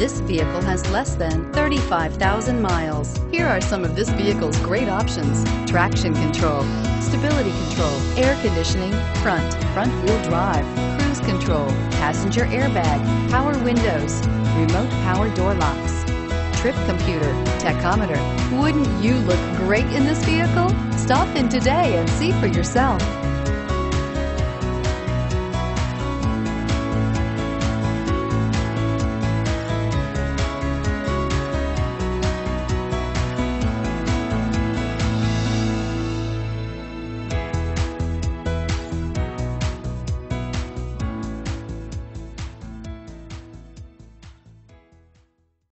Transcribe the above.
This vehicle has less than 35,000 miles. Here are some of this vehicle's great options. Traction control, stability control, air conditioning, front, front wheel drive, cruise control, passenger airbag, power windows, remote power door locks, trip computer, tachometer. Wouldn't you look great in this vehicle? Stop in today and see for yourself.